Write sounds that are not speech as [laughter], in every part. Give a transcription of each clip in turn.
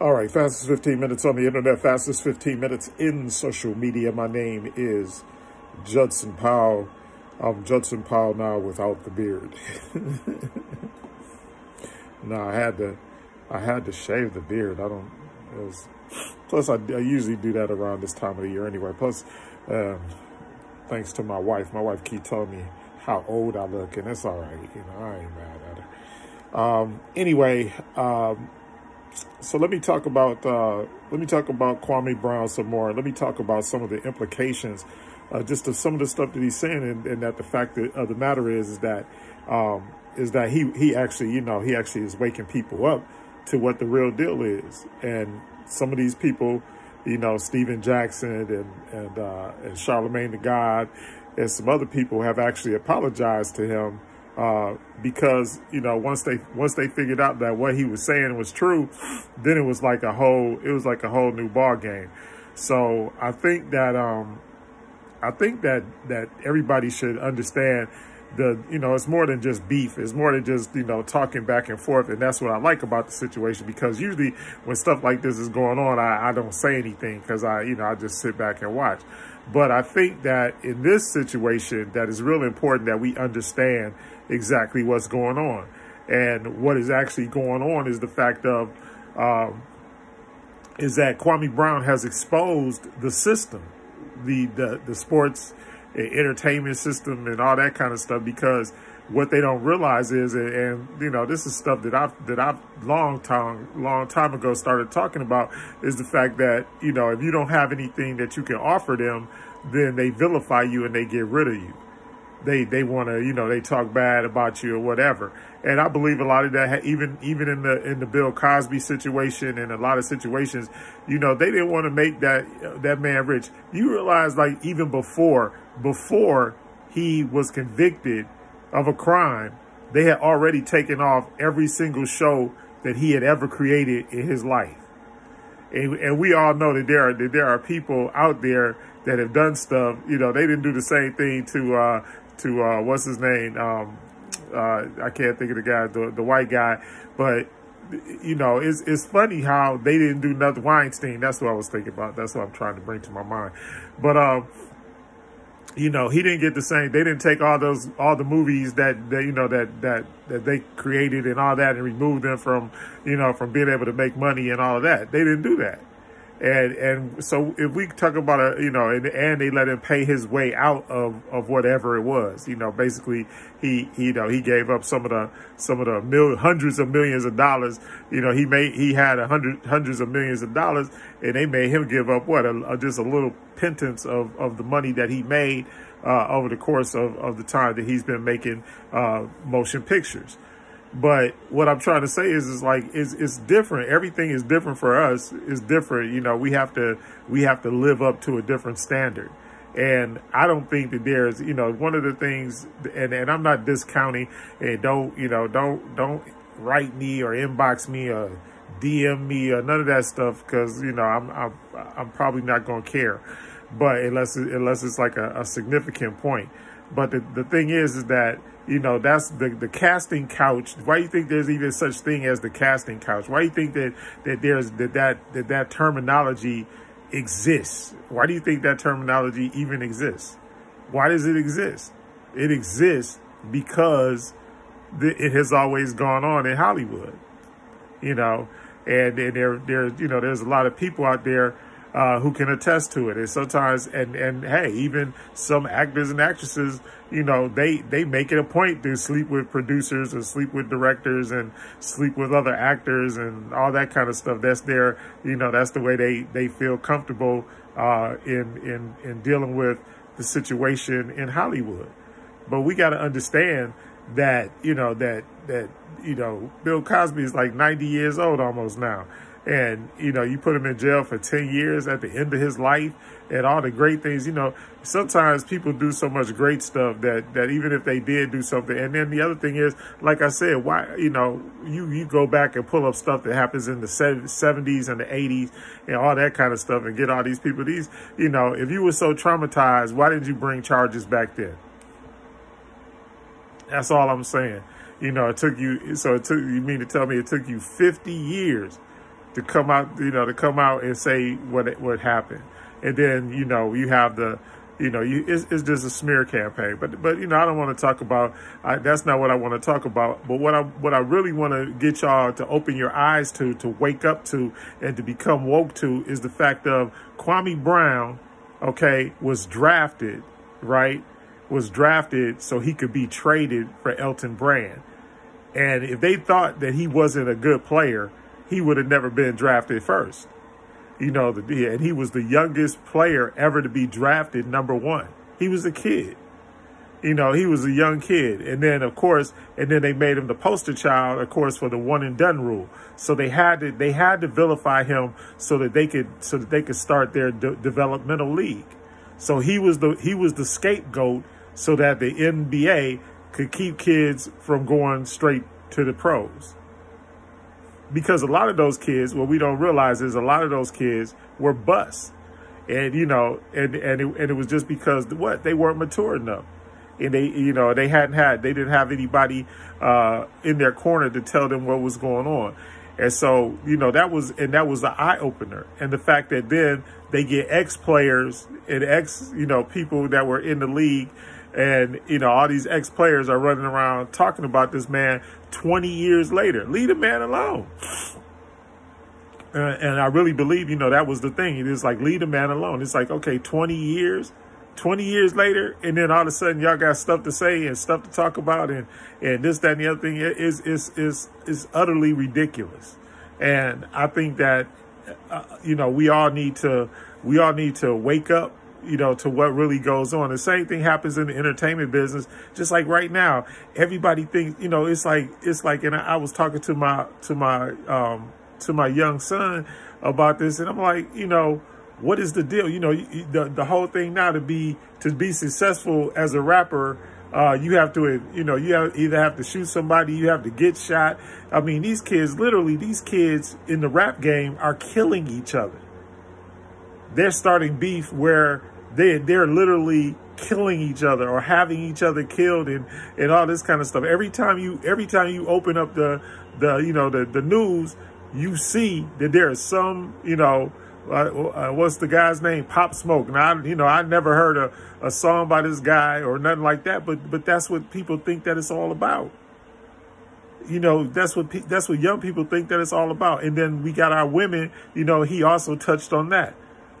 All right, fastest 15 minutes on the internet, fastest 15 minutes in social media. My name is Judson Powell. I'm Judson Powell now without the beard. [laughs] no, I had to, I had to shave the beard. I don't, was, plus I, I usually do that around this time of the year anyway. Plus, um, thanks to my wife, my wife keep telling me how old I look and it's all right. You know, I ain't mad at her. Um, anyway, um, so let me talk about uh, let me talk about Kwame Brown some more. Let me talk about some of the implications, uh, just of some of the stuff that he's saying, and, and that the fact that, of the matter is is that um, is that he he actually you know he actually is waking people up to what the real deal is, and some of these people, you know, Stephen Jackson and and uh, and Charlamagne tha God, and some other people have actually apologized to him uh, because you know once they once they figured out that what he was saying was true, then it was like a whole it was like a whole new ball game. So I think that um, I think that that everybody should understand the you know it's more than just beef. It's more than just you know talking back and forth. And that's what i like about the situation because usually when stuff like this is going on i, I don't say anything because i you know i just sit back and watch. But i think that in this situation that is really important that we understand exactly what's going on. And what is actually going on is the fact of, um, is that Kwame Brown has exposed the system, the, the, the sports entertainment system and all that kind of stuff because what they don't realize is, and, and, you know, this is stuff that I've that I've long time long time ago started talking about, is the fact that you know if you don't have anything that you can offer them, then they vilify you and they get rid of you they they want to you know they talk bad about you or whatever and i believe a lot of that even even in the in the bill cosby situation and a lot of situations you know they didn't want to make that that man rich you realize like even before before he was convicted of a crime they had already taken off every single show that he had ever created in his life and, and we all know that there are that there are people out there that have done stuff. You know, they didn't do the same thing to uh, to uh, what's his name? Um, uh, I can't think of the guy, the, the white guy, but you know, it's it's funny how they didn't do nothing. Weinstein, that's what I was thinking about. That's what I'm trying to bring to my mind. But um, you know, he didn't get the same. They didn't take all those all the movies that that you know that that that they created and all that and remove them from you know from being able to make money and all of that. They didn't do that. And and so if we talk about a you know and, and they let him pay his way out of, of whatever it was, you know, basically he, he you know he gave up some of the some of the mil, hundreds of millions of dollars. You know, he made he had a hundred hundreds of millions of dollars, and they made him give up what a, a, just a little pittance of of the money that he made uh, over the course of of the time that he's been making uh, motion pictures. But what I'm trying to say is, is like, it's, it's different. Everything is different for us. It's different. You know, we have to, we have to live up to a different standard. And I don't think that there's, you know, one of the things, and, and I'm not discounting and don't, you know, don't, don't write me or inbox me or DM me or none of that stuff. Cause, you know, I'm, I'm, I'm probably not going to care, but unless, unless it's like a, a significant point. But the, the thing is, is that, you know, that's the, the casting couch. Why do you think there's even such thing as the casting couch? Why do you think that, that there's that, that, that, that terminology exists? Why do you think that terminology even exists? Why does it exist? It exists because it has always gone on in Hollywood, you know, and, and there, there, you know, there's a lot of people out there uh, who can attest to it. And sometimes, and, and hey, even some actors and actresses, you know, they, they make it a point to sleep with producers and sleep with directors and sleep with other actors and all that kind of stuff. That's their, you know, that's the way they, they feel comfortable, uh, in, in, in dealing with the situation in Hollywood. But we got to understand that, you know, that, that, you know, Bill Cosby is like 90 years old almost now and you know you put him in jail for 10 years at the end of his life and all the great things you know sometimes people do so much great stuff that that even if they did do something. And then the other thing is like i said why you know you you go back and pull up stuff that happens in the 70s and the 80s and all that kind of stuff and get all these people these you know if you were so traumatized why didn't you bring charges back then? That's all i'm saying. You know it took you so it took you mean to tell me it took you 50 years to come out, you know, to come out and say what what happened. And then, you know, you have the, you know, you, it's, it's just a smear campaign. But, but you know, I don't want to talk about. I, that's not what I want to talk about. But what I what I really want to get y'all to open your eyes to, to wake up to, and to become woke to, is the fact of Kwame Brown, okay, was drafted, right? Was drafted so he could be traded for Elton Brand. And if they thought that he wasn't a good player, he would have never been drafted first you know, the, and he was the youngest player ever to be drafted number one. He was a kid. You know, he was a young kid. And then, of course, and then they made him the poster child, of course, for the one and done rule. So they had to, they had to vilify him so that they could, so that they could start their de developmental league. So he was the, he was the scapegoat so that the NBA could keep kids from going straight to the pros because a lot of those kids, what we don't realize is a lot of those kids were bust. And, you know, and, and, it, and it was just because what? They weren't mature enough. And they, you know, they hadn't had, they didn't have anybody uh, in their corner to tell them what was going on. And so, you know, that was, and that was the eye opener. And the fact that then they get ex players and ex, you know, people that were in the league and, you know, all these ex players are running around talking about this man 20 years later. Leave the man alone. And I really believe, you know, that was the thing. It is like, leave the man alone. It's like, okay, 20 years, 20 years later, and then all of a sudden y'all got stuff to say and stuff to talk about and, and this, that, and the other thing is, is, is, is utterly ridiculous. And I think that, uh, you know, we all need to, we all need to wake up you know, to what really goes on. The same thing happens in the entertainment business. Just like right now, everybody thinks, you know, it's like, it's like, and I, was talking to my, to my, um, to my young son about this. And I'm like, you know, what is the deal? You know, the, the whole thing now to be, to be successful as a rapper, uh, you have to, you know, you have, either have to shoot somebody, you have to get shot. I mean, these kids, literally, these kids in the rap game are killing each other. They're starting beef where they they're literally killing each other or having each other killed and and all this kind of stuff. Every time you every time you open up the the you know the the news, you see that there is some you know uh, uh, what's the guy's name? Pop Smoke. Now, I, you know, I never heard a, a song by this guy or nothing like that, but but that's what people think that it's all about. You know, that's what that's what young people think that it's all about. And then we got our women. You know, he also touched on that.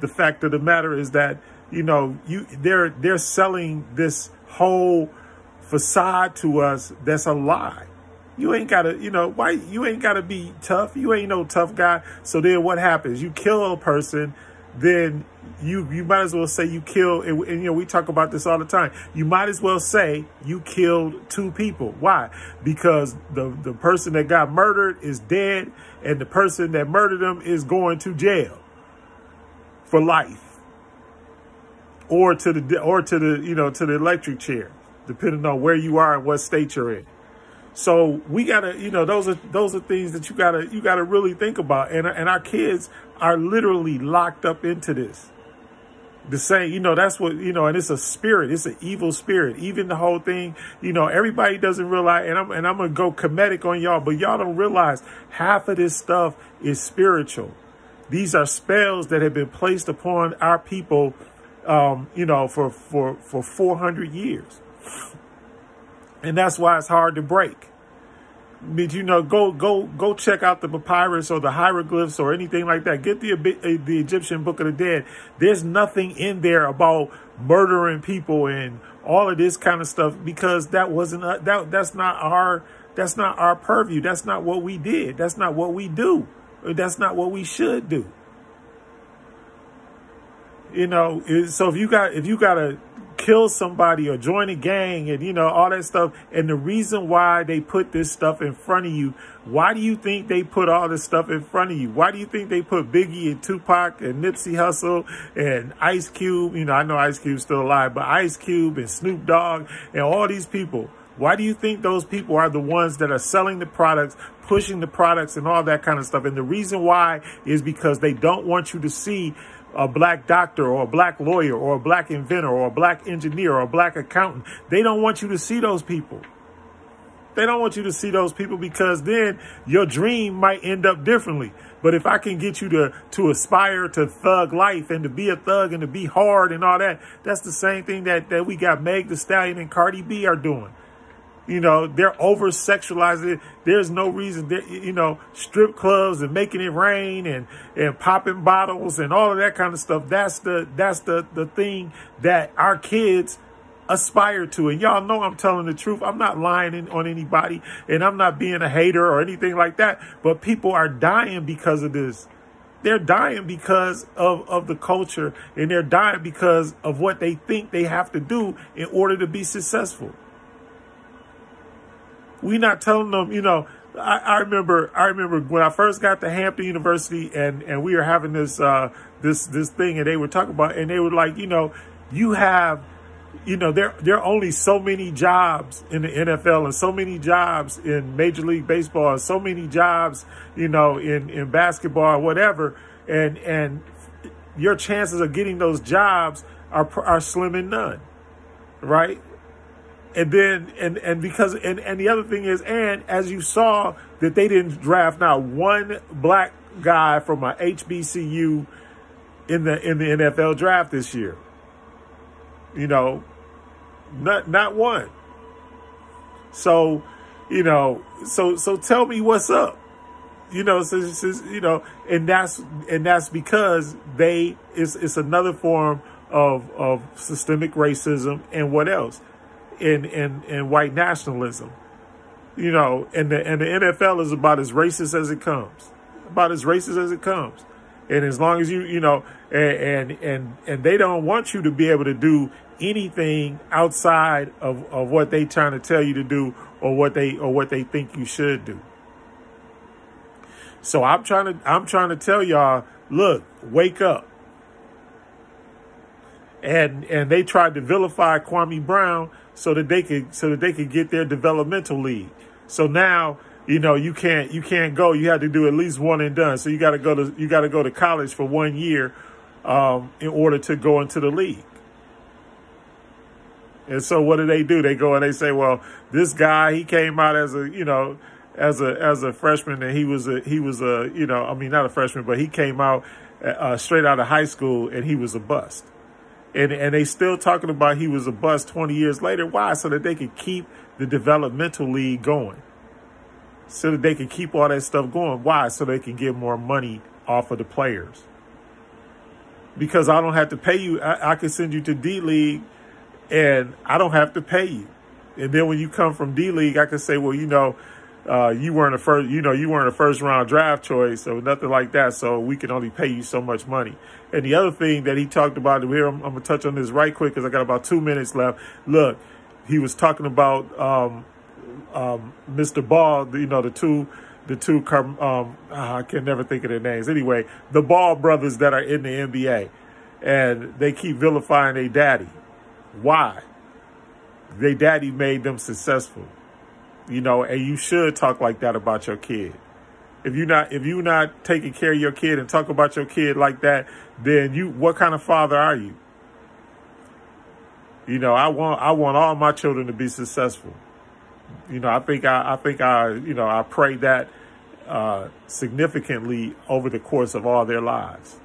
The fact of the matter is that you know, you they're they're selling this whole facade to us that's a lie. You ain't gotta, you know, why you ain't gotta be tough. You ain't no tough guy. So then what happens? You kill a person, then you you might as well say you killed and, and, you know we talk about this all the time you might as well say you killed two people why because the the person that got murdered is dead and the person that murdered them is going to jail for life or to the or to the you know to the electric chair, depending on where you are and what state you're in. So we gotta, you know, those are those are things that you gotta you gotta really think about, and and our kids are literally locked up into this. The same, you know, that's what you know, and it's a spirit, it's an evil spirit. Even the whole thing, you know, everybody doesn't realize, and I'm and I'm gonna go comedic on y'all, but y'all don't realize half of this stuff is spiritual. These are spells that have been placed upon our people um, you know, for, for, for 400 years. And that's why it's hard to break. But, you know, go, go, go check out the papyrus or the hieroglyphs or anything like that. Get the, uh, the Egyptian Book of the Dead. There's nothing in there about murdering people and all of this kind of stuff because that wasn't, uh, that, that's not our, that's not our purview. That's not what we did. That's not what we do. That's not what we should do. You know, so if you got if you got to kill somebody or join a gang and you know all that stuff and the reason why they put this stuff in front of you why do you think they put all this stuff in front of you? Why do you think they put biggie and tupac and nipsey hussle and ice cube? You know i know ice cube's still alive but ice cube and snoop dogg and all these people. Why do you think those people are the ones that are selling the products, pushing the products and all that kind of stuff? And the reason why is because they don't want you to see a black doctor or a black lawyer or a black inventor or a black engineer or a black accountant. They don't want you to see those people. They don't want you to see those people because then your dream might end up differently. But if I can get you to to aspire to thug life and to be a thug and to be hard and all that, that's the same thing that that we got Meg the Stallion and Cardi B are doing. You know, they're over sexualizing. There's no reason that, you know, strip clubs and making it rain and, and popping bottles and all of that kind of stuff. That's the, that's the, the thing that our kids aspire to. And y'all know I'm telling the truth. I'm not lying on anybody and I'm not being a hater or anything like that. But people are dying because of this. They're dying because of, of the culture and they're dying because of what they think they have to do in order to be successful. We not telling them, you know, I, I, remember I remember when I first got to Hampton University and, and we were having this uh, this this thing and they were talking about and they were like, you know, you have you know, there there are only so many jobs in the NFL and so many jobs in Major League Baseball and so many jobs, you know, in, in basketball or whatever. And and your chances of getting those jobs are are slim and none. Right? And then, and, and because, and, and the other thing is, and as you saw that they didn't draft now one black guy from a HBCU in the, in the NFL draft this year. You know, not, not one. So, you know, so, so tell me what's up. You know, so, so, you know, and that's, and that's because they, it's, it's another form of, of systemic racism and what else? In, in, in white nationalism. You know, and the, and the NFL is about as racist as it comes, about as racist as it comes. And as long as you, you know, and, and, and, and they don't want you to be able to do anything outside of, of what they trying to tell you to do or what they, or what they think you should do. So I'm trying to, I'm trying to tell y'all, look, wake up. And, and they tried to vilify Kwame Brown so that they could so that they could get their developmental league. So now, you know, you can't you can't go. You have to do at least one and done. So you got to go to you got to go to college for one year um, in order to go into the league. And so what do they do? They go and they say, well, this guy he came out as a you know as a as a freshman and he was a he was a you know I mean not a freshman but he came out uh, straight out of high school and he was a bust and and they still talking about he was a bust 20 years later. Why? So that they could keep the developmental league going. So that they can keep all that stuff going. Why? So they can get more money off of the players. Because I don't have to pay you. I, I can send you to D League and I don't have to pay you. And then when you come from D League, I can say, well, you know, uh, you weren't a first, you know, you weren't a first round draft choice or nothing like that. So we can only pay you so much money. And the other thing that he talked about here, I'm, I'm gonna touch on this right quick because I got about two minutes left. Look, he was talking about um, um, Mr. Ball, you know, the two, the two, um, ah, I can never think of their names. Anyway, the Ball brothers that are in the NBA, and they keep vilifying their daddy. Why? Their daddy made them successful you know, and you should talk like that about your kid. If you're not if you're not taking care of your kid and talk about your kid like that, then you what kind of father are you? You know, I want I want all my children to be successful. You know, I think I I think I you know I pray that uh, significantly over the course of all their lives.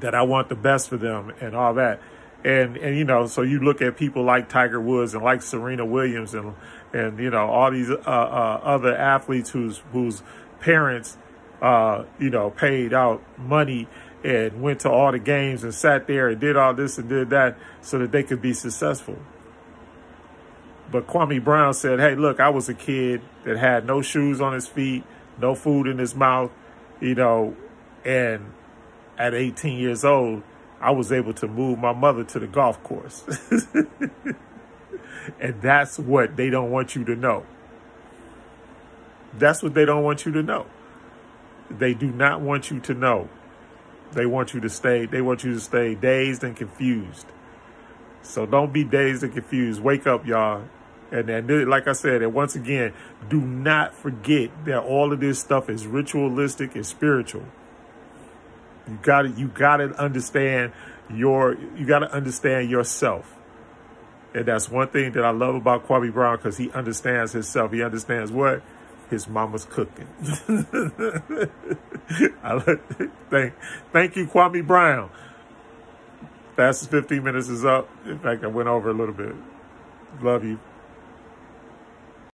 That I want the best for them and all that. And, and, you know, so you look at people like Tiger Woods and like Serena Williams and, and, you know, all these, uh, uh, other athletes whose, whose parents, uh, you know, paid out money and went to all the games and sat there and did all this and did that so that they could be successful. But Kwame Brown said, hey, look, I was a kid that had no shoes on his feet, no food in his mouth, you know, and at 18 years old, I was able to move my mother to the golf course. [laughs] and that's what they don't want you to know. That's what they don't want you to know. They do not want you to know. They want you to stay, they want you to stay dazed and confused. So don't be dazed and confused. Wake up, y'all. And then, like I said, and once again, do not forget that all of this stuff is ritualistic and spiritual. You got to you got to understand your you got to understand yourself. And that's one thing that I love about Kwame Brown because he understands himself. He understands what? His mama's cooking. [laughs] I thank, thank you, Kwame Brown. Fastest 15 minutes is up. In fact, I went over a little bit. Love you.